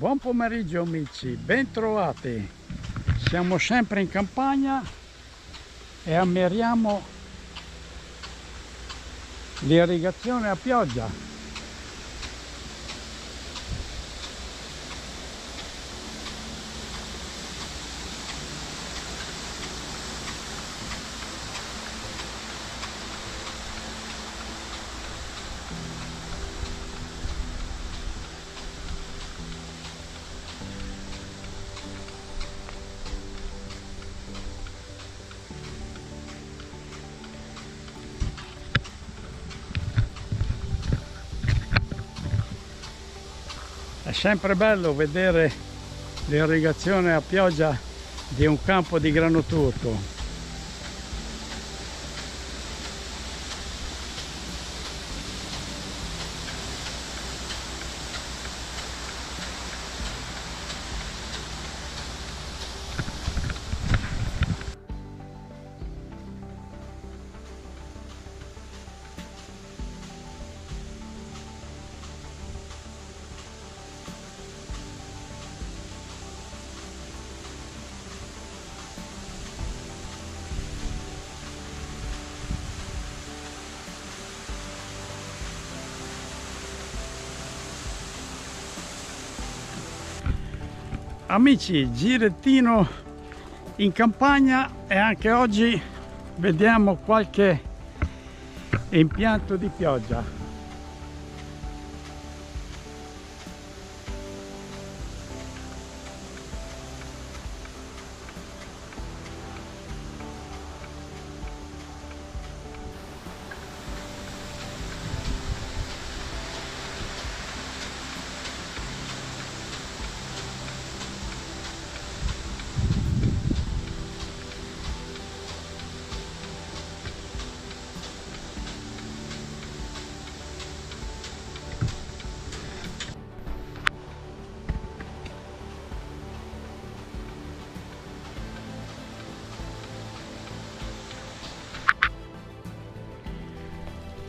Buon pomeriggio amici, bentrovati. Siamo sempre in campagna e ammiriamo l'irrigazione a pioggia. È sempre bello vedere l'irrigazione a pioggia di un campo di grano turco. Amici, girettino in campagna e anche oggi vediamo qualche impianto di pioggia.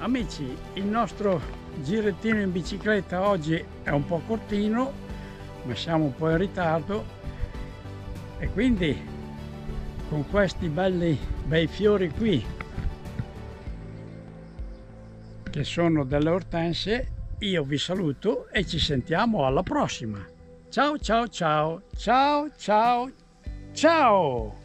Amici, il nostro girettino in bicicletta oggi è un po' cortino, ma siamo un po' in ritardo. E quindi con questi belli bei fiori qui che sono delle ortense io vi saluto e ci sentiamo alla prossima. Ciao ciao ciao. Ciao ciao. Ciao